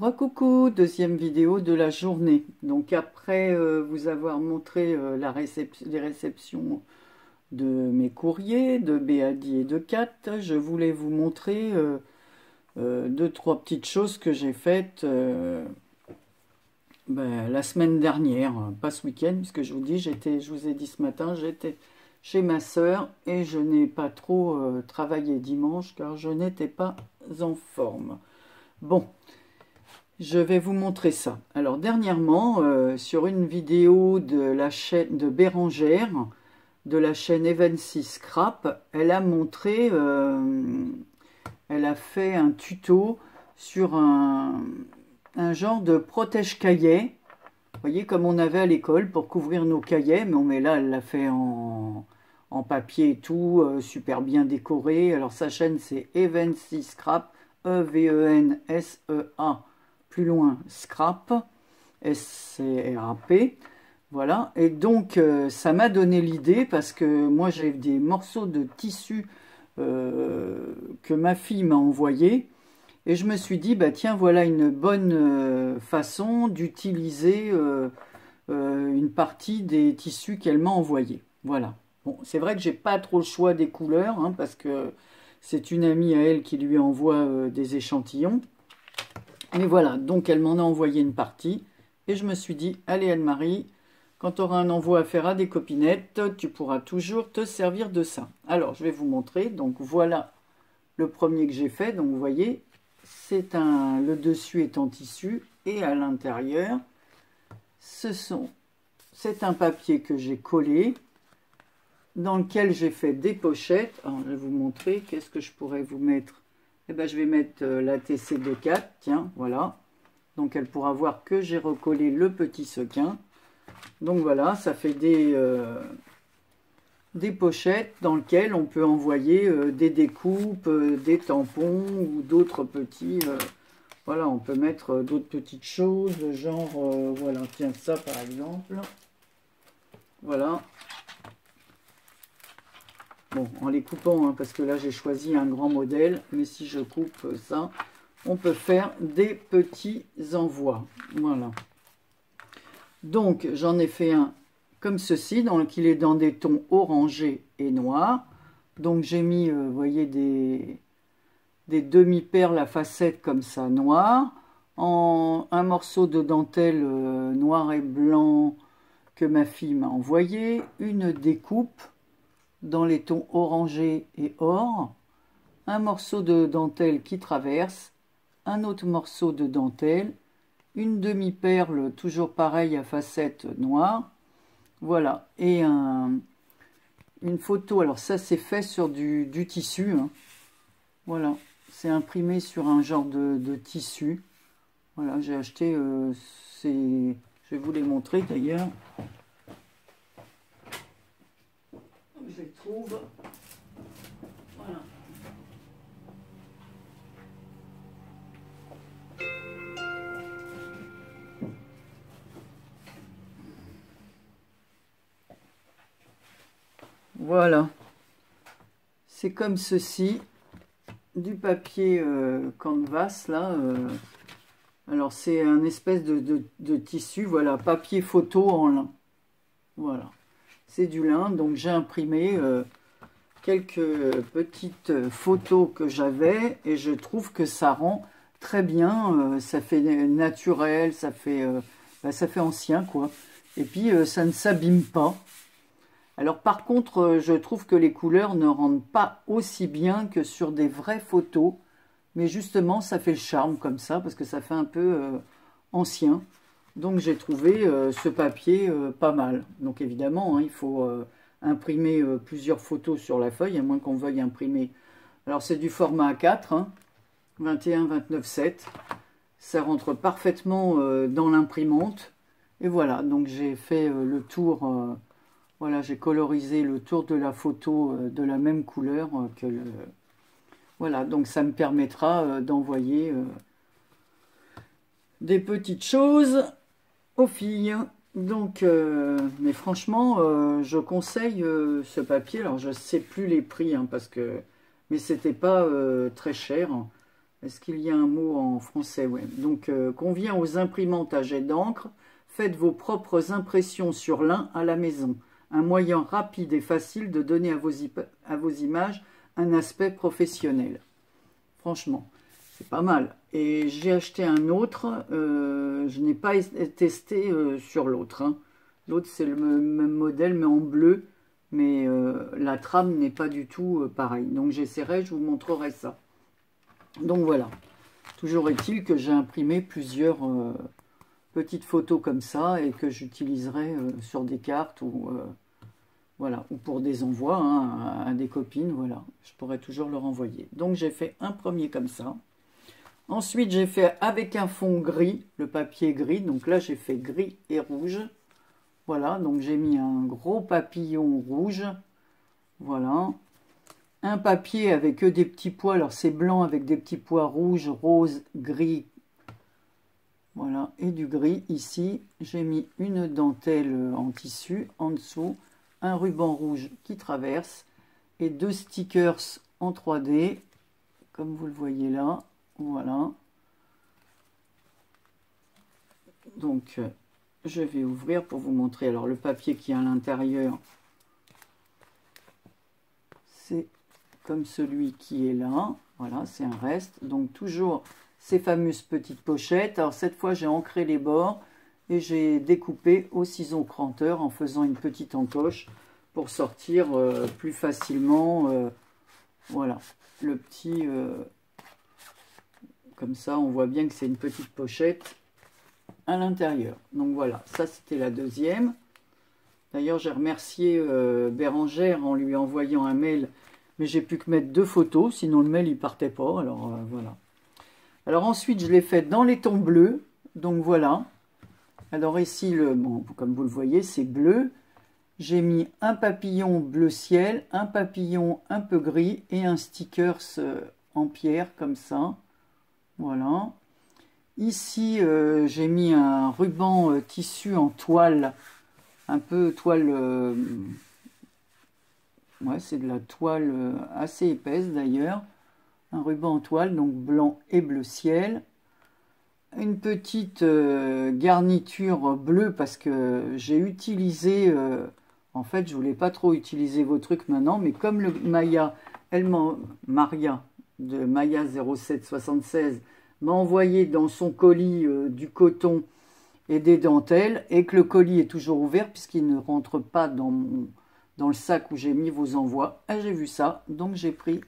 Recoucou, deuxième vidéo de la journée. Donc après euh, vous avoir montré euh, la les réceptions de mes courriers, de Béadi et de Kat, je voulais vous montrer euh, deux, trois petites choses que j'ai faites ben, la semaine dernière, pas ce week-end, puisque je vous dis, je vous ai dit ce matin, j'étais chez ma sœur et je n'ai pas trop travaillé dimanche car je n'étais pas en forme. Bon, je vais vous montrer ça. Alors dernièrement, euh, sur une vidéo de la chaîne de Bérangère, de la chaîne Evancy Scrap, elle a montré, euh, elle a fait un tuto sur un, genre de protège-cahier. Vous voyez comme on avait à l'école pour couvrir nos cahiers, mais là elle l'a fait en, papier et tout, euh, super bien décoré. Alors sa chaîne c'est Evancy Scrap, E-V-E-N-S-E-A loin scrap, S-C-R-A-P. Voilà, et donc euh, ça m'a donné l'idée parce que moi j'ai des morceaux de tissu euh, que ma fille m'a envoyé et je me suis dit bah tiens voilà une bonne euh, façon d'utiliser une partie des tissus qu'elle m'a envoyé. Voilà. Bon, c'est vrai que j'ai pas trop le choix des couleurs hein, parce que c'est une amie à elle qui lui envoie des échantillons. Mais voilà, donc elle m'en a envoyé une partie. Et je me suis dit, allez Anne-Marie, quand tu auras un envoi à faire à des copinettes, tu pourras toujours te servir de ça. Alors, je vais vous montrer. Donc voilà le premier que j'ai fait. Donc vous voyez, c'est un, le dessus est en tissu et à l'intérieur, ce sont, c'est un papier que j'ai collé dans lequel j'ai fait des pochettes. Alors, je vais vous montrer qu'est-ce que je pourrais vous mettre eh ben, je vais mettre euh, la TC24, tiens, voilà. Donc elle pourra voir que j'ai recollé le petit sequin. Donc voilà, ça fait des, euh, des pochettes dans lesquelles on peut envoyer euh, des découpes, des tampons ou d'autres petits... voilà, on peut mettre d'autres petites choses, genre, voilà, tiens, ça par exemple. Voilà, Bon, en les coupant, hein, parce que là j'ai choisi un grand modèle, mais si je coupe ça, on peut faire des petits envois. Voilà. Donc j'en ai fait un comme ceci, donc il est dans des tons orangés et noirs. Donc j'ai mis, euh, vous voyez, des, demi-perles à facettes comme ça, noires, en un morceau de dentelle euh, noir et blanc que ma fille m'a envoyé, une découpe dans les tons orangés et or, un morceau de dentelle qui traverse, un autre morceau de dentelle, une demi-perle toujours pareille à facettes noires, voilà, et un, une photo, alors ça c'est fait sur du, tissu, hein. voilà, c'est imprimé sur un genre de, tissu, voilà, j'ai acheté, euh, je vais vous les montrer d'ailleurs, Voilà. Voilà. C'est comme ceci. Du papier euh, canvas, là. Euh. alors, c'est un espèce de tissu, voilà, papier photo en lin. Voilà c'est du lin. Donc j'ai imprimé euh, quelques petites photos que j'avais et je trouve que ça rend très bien. Euh, ça fait naturel, ça fait, euh, bah, ça fait ancien quoi. Et puis ça ne s'abîme pas. Alors par contre, je trouve que les couleurs ne rendent pas aussi bien que sur des vraies photos. Mais justement, ça fait le charme comme ça, parce que ça fait un peu ancien. Donc j'ai trouvé euh, ce papier euh, pas mal. Donc évidemment, hein, il faut euh, imprimer plusieurs photos sur la feuille, à moins qu'on veuille imprimer. Alors c'est du format A4, 21, 29, 7. Ça rentre parfaitement dans l'imprimante. Et voilà, donc j'ai fait le tour, voilà, j'ai colorisé le tour de la photo de la même couleur que le... Voilà, donc ça me permettra d'envoyer des petites choses filles. Donc, euh, mais franchement, euh, je conseille euh, ce papier. Alors, je sais plus les prix, hein, parce que, mais c'était pas très cher. Est-ce qu'il y a un mot en français? Oui. Donc, convient aux imprimantes à jet d'encre. Faites vos propres impressions sur l'un à la maison. Un moyen rapide et facile de donner à vos images un aspect professionnel. Franchement, c'est pas mal. Et j'ai acheté un autre. Euh, je n'ai pas testé euh, sur l'autre. Hein. L'autre, c'est le même modèle, mais en bleu. Mais la trame n'est pas du tout pareille. Donc, j'essaierai, je vous montrerai ça. Donc voilà. Toujours est-il que j'ai imprimé plusieurs euh, petites photos comme ça et que j'utiliserai euh, sur des cartes ou, euh, voilà, ou pour des envois hein, à, des copines. Voilà, je pourrais toujours leur envoyer. Donc j'ai fait un premier comme ça. Ensuite, j'ai fait avec un fond gris, le papier gris. Donc là, j'ai fait gris et rouge. Voilà, donc j'ai mis un gros papillon rouge. Voilà un papier avec des petits pois. Alors c'est blanc avec des petits pois rouges, rose, gris. Voilà, et du gris. Ici, j'ai mis une dentelle en tissu en dessous, un ruban rouge qui traverse et deux stickers en 3D, comme vous le voyez là. Voilà. Donc, je vais ouvrir pour vous montrer. Alors, le papier qui est à l'intérieur, c'est comme celui qui est là. Voilà, c'est un reste. Donc toujours ces fameuses petites pochettes. Alors cette fois, j'ai ancré les bords et j'ai découpé au ciseau cranteur en faisant une petite encoche pour sortir euh, plus facilement. Euh, voilà, le petit... Euh, comme ça, on voit bien que c'est une petite pochette à l'intérieur. Donc voilà, ça c'était la deuxième. D'ailleurs, j'ai remercié Bérangère en lui envoyant un mail mais j'ai pu que mettre deux photos, sinon le mail il partait pas, alors euh, voilà. Alors ensuite, je l'ai fait dans les tons bleus, donc voilà. Alors ici, le, comme vous le voyez, c'est bleu. J'ai mis un papillon bleu ciel, un papillon un peu gris et un stickers euh, en pierre comme ça. Voilà. Ici, euh, j'ai mis un ruban tissu en toile, un peu toile Ouais, c'est de la toile euh, assez épaisse d'ailleurs. Un ruban en toile, donc blanc et bleu ciel. Une petite euh, garniture bleue parce que j'ai utilisé... Euh, en fait, je voulais pas trop utiliser vos trucs maintenant, mais comme le Maya, elle Maria de Maya 0776 m'a envoyé dans son colis du coton et des dentelles, et que le colis est toujours ouvert puisqu'il ne rentre pas dans mon dans le sac où j'ai mis vos envois. Et j'ai vu ça, donc j'ai pris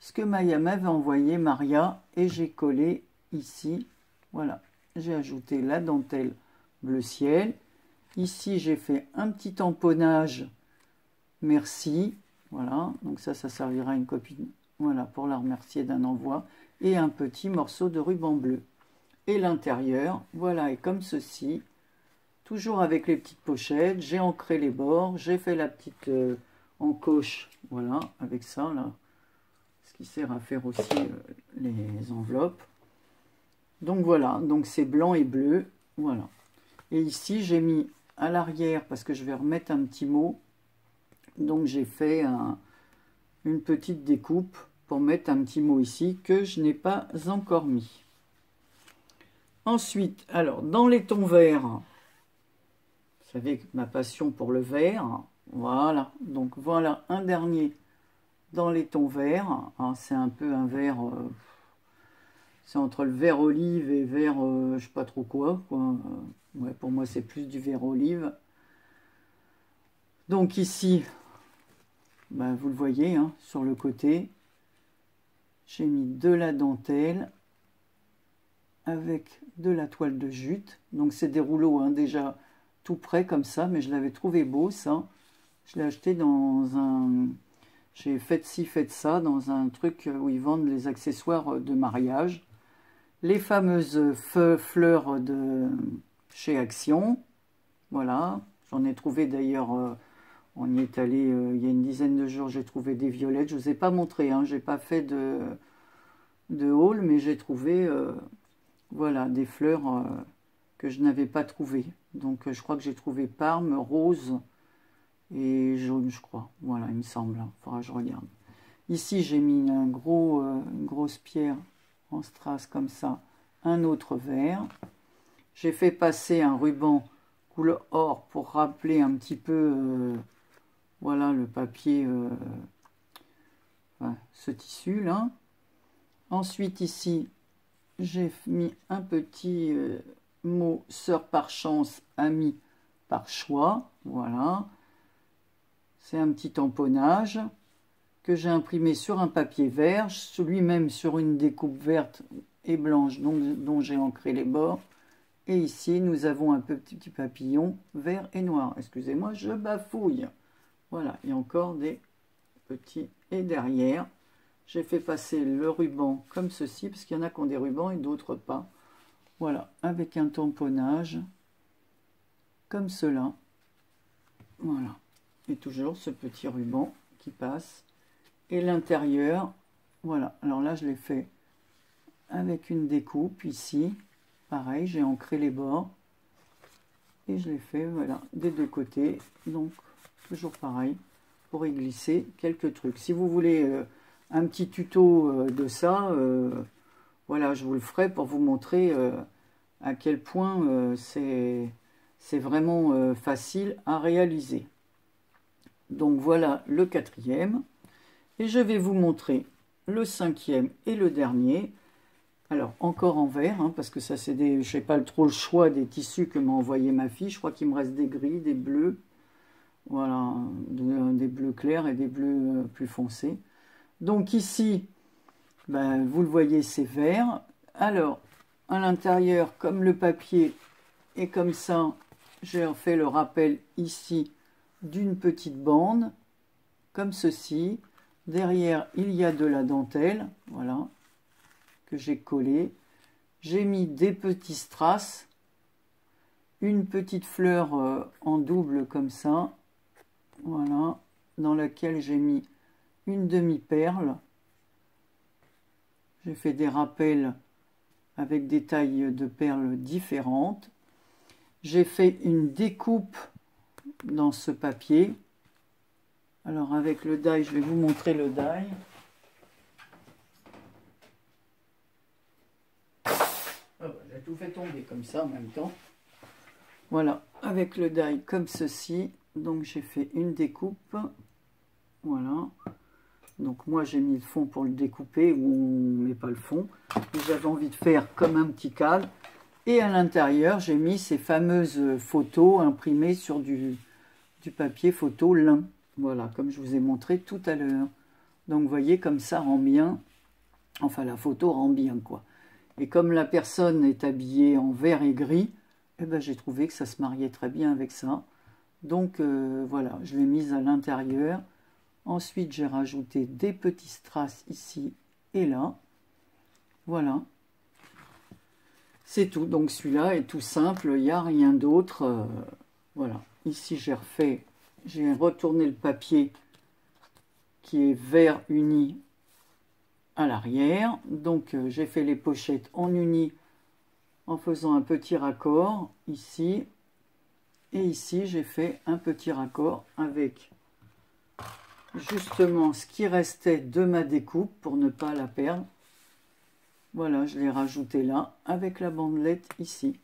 ce que Maya m'avait envoyé, Maria, et j'ai collé ici. Voilà, j'ai ajouté la dentelle bleu ciel. Ici, j'ai fait un petit tamponnage. Merci. Voilà, donc ça, ça servira à une copine. Voilà, pour la remercier d'un envoi. Et un petit morceau de ruban bleu. Et l'intérieur, voilà, et comme ceci. Toujours avec les petites pochettes, j'ai ancré les bords, j'ai fait la petite euh, encoche, voilà, avec ça, là, ce qui sert à faire aussi euh, les enveloppes. Donc voilà, donc c'est blanc et bleu, voilà. Et ici, j'ai mis à l'arrière, parce que je vais remettre un petit mot, donc j'ai fait une petite découpe pour mettre un petit mot ici que je n'ai pas encore mis. Ensuite, alors, dans les tons verts, vous savez ma passion pour le vert. Voilà, donc voilà un dernier dans les tons verts. Ah, c'est un peu un vert, euh, c'est entre le vert olive et vert, euh, je sais pas trop quoi. quoi. Ouais, pour moi, c'est plus du vert olive. Donc ici, bah, vous le voyez, hein, sur le côté, j'ai mis de la dentelle avec de la toile de jute. Donc c'est des rouleaux hein, déjà tout près comme ça, mais je l'avais trouvé beau ça. Je l'ai acheté dans un... J'ai fait ci, fait ça, dans un truc où ils vendent les accessoires de mariage. Les fameuses fleurs de chez Action. Voilà, j'en ai trouvé d'ailleurs, euh, on y est allé euh, il y a une dizaine de jours, j'ai trouvé des violettes. Je ne vous ai pas montré, hein, j'ai pas fait de, de haul, mais j'ai trouvé euh, voilà, des fleurs que je n'avais pas trouvées. Donc euh, je crois que j'ai trouvé Parme, rose et jaune, je crois. Voilà, il me semble. Il hein. faudra que je regarde. Ici, j'ai mis un gros, euh, une grosse pierre en strass comme ça un autre vert. J'ai fait passer un ruban couleur or pour rappeler un petit peu euh, voilà le papier, euh, ce tissu là. Ensuite ici, j'ai mis un petit euh, mot sœur par chance, ami par choix. Voilà. C'est un petit tamponnage que j'ai imprimé sur un papier vert, celui-même sur une découpe verte et blanche dont j'ai ancré les bords. Et ici, nous avons un petit papillon vert et noir. Excusez-moi, je bafouille. Voilà, il y a encore des petits. Et derrière, j'ai fait passer le ruban comme ceci, parce qu'il y en a qui ont des rubans et d'autres pas. Voilà, avec un tamponnage, comme cela. Voilà. Et toujours ce petit ruban qui passe. Et l'intérieur, voilà. Alors là, je l'ai fait avec une découpe ici. Pareil, j'ai ancré les bords. Et je l'ai fait, voilà, des deux côtés. Donc, toujours pareil, pour y glisser quelques trucs. Si vous voulez euh, un petit tuto euh, de ça, euh, voilà, je vous le ferai pour vous montrer à quel point c'est vraiment facile à réaliser. Donc voilà le quatrième. Et je vais vous montrer le cinquième et le dernier. Alors, encore en vert, hein, parce que ça, c'est des... Je n'ai pas trop le choix des tissus que m'a envoyé ma fille. Je crois qu'il me reste des gris, des bleus. Voilà, des bleus clairs et des bleus euh, plus foncés. Donc ici, ben, vous le voyez, c'est vert. Alors, à l'intérieur, comme le papier est comme ça, j'ai fait le rappel ici d'une petite bande, comme ceci. Derrière, il y a de la dentelle, voilà, que j'ai collé. J'ai mis des petits strass, une petite fleur euh, en double comme ça, voilà, dans laquelle j'ai mis une demi-perle. J'ai fait des rappels avec des tailles de perles différentes. J'ai fait une découpe dans ce papier. Alors avec le die, je vais vous montrer le die. Ah bah, j'ai tout fait tomber comme ça en même temps. Voilà, avec le die comme ceci. Donc j'ai fait une découpe. Voilà. Donc moi j'ai mis le fond pour le découper où on met pas le fond. J'avais envie de faire comme un petit cadre. Et à l'intérieur j'ai mis ces fameuses photos imprimées sur du, du papier photo lin. Voilà, comme je vous ai montré tout à l'heure. Donc vous voyez comme ça rend bien. Enfin la photo rend bien quoi. Et comme la personne est habillée en vert et gris, eh ben, j'ai trouvé que ça se mariait très bien avec ça. Donc euh, voilà, je l'ai mise à l'intérieur. Ensuite, j'ai rajouté des petits strass ici et là. Voilà. C'est tout. Donc celui-là est tout simple, il n'y a rien d'autre. Euh, voilà. Ici, j'ai refait, j'ai retourné le papier qui est vert uni à l'arrière. Donc euh, j'ai fait les pochettes en uni en faisant un petit raccord ici et ici, j'ai fait un petit raccord avec justement ce qui restait de ma découpe pour ne pas la perdre. Voilà, je l'ai rajouté là avec la bandelette ici.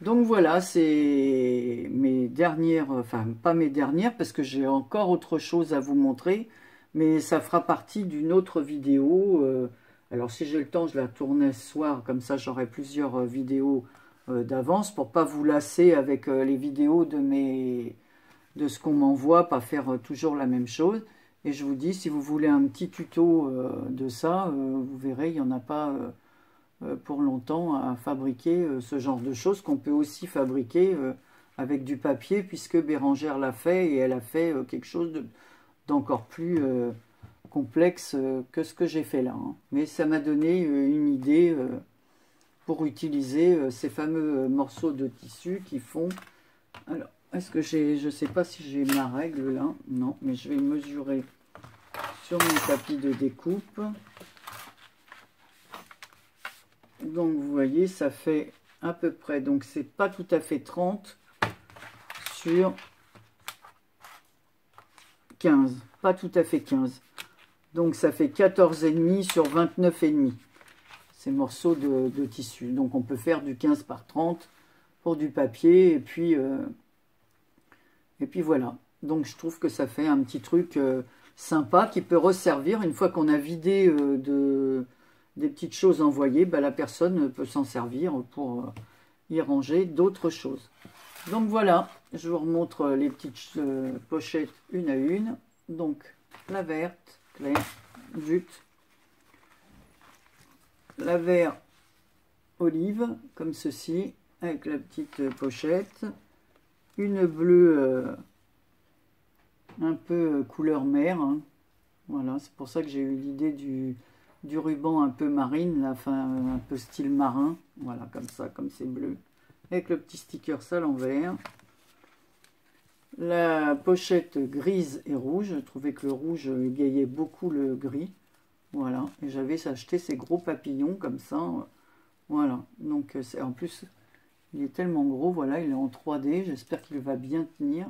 Donc voilà, c'est mes dernières, enfin pas mes dernières parce que j'ai encore autre chose à vous montrer, mais ça fera partie d'une autre vidéo. Euh, alors si j'ai le temps, je la tournerai ce soir, comme ça j'aurai plusieurs euh, vidéos d'avance pour pas vous lasser avec euh, les vidéos de mes de ce qu'on m'envoie, pas faire euh, toujours la même chose. Et je vous dis, si vous voulez un petit tuto de ça, vous verrez, il n'y en a pas pour longtemps à fabriquer ce genre de choses qu'on peut aussi fabriquer avec du papier, puisque Bérangère l'a fait et elle a fait quelque chose d'encore plus complexe que ce que j'ai fait là. Hein. Mais ça m'a donné une idée pour utiliser euh, ces fameux euh, morceaux de tissu qui font... Alors, est-ce que j'ai... Je sais pas si j'ai ma règle là. Non, mais je vais mesurer sur mon tapis de découpe. Donc, vous voyez, ça fait à peu près... Donc, c'est pas tout à fait 30 sur 15. Pas tout à fait 15. Donc, ça fait 14,5 sur 29,5. Ces morceaux de, tissu. Donc on peut faire du 15 par 30 pour du papier et puis, euh, et puis voilà. Donc je trouve que ça fait un petit truc euh, sympa qui peut resservir une fois qu'on a vidé euh, de, des petites choses envoyées, bah, la personne peut s'en servir pour y ranger d'autres choses. Donc voilà, je vous remontre les petites pochettes une à une. Donc la verte, claire, jute, la vert olive, comme ceci, avec la petite pochette. Une bleue euh, un peu couleur mer. Hein. Voilà, c'est pour ça que j'ai eu l'idée du, ruban un peu marine, enfin un peu style marin. Voilà, comme ça, comme c'est bleu. Avec le petit sticker ça l'envers. La pochette grise et rouge. Je trouvais que le rouge égayait beaucoup le gris. Voilà, et j'avais acheté ces gros papillons comme ça. Voilà, donc euh, c'est en plus, il est tellement gros, voilà, il est en 3D, j'espère qu'il va bien tenir.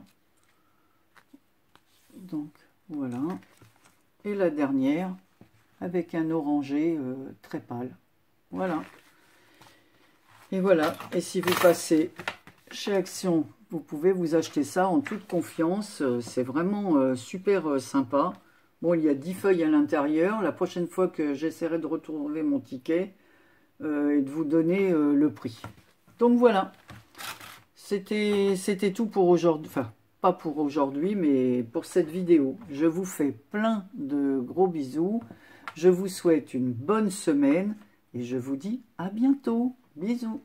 Donc, voilà. Et la dernière, avec un orangé euh, très pâle. Voilà. Et voilà, et si vous passez chez Action, vous pouvez vous acheter ça en toute confiance. Euh, c'est vraiment super sympa. Bon, il y a 10 feuilles à l'intérieur. La prochaine fois que j'essaierai de retrouver mon ticket euh, et de vous donner euh, le prix. Donc voilà, c'était tout pour aujourd'hui. Enfin, pas pour aujourd'hui, mais pour cette vidéo. Je vous fais plein de gros bisous. Je vous souhaite une bonne semaine et je vous dis à bientôt. Bisous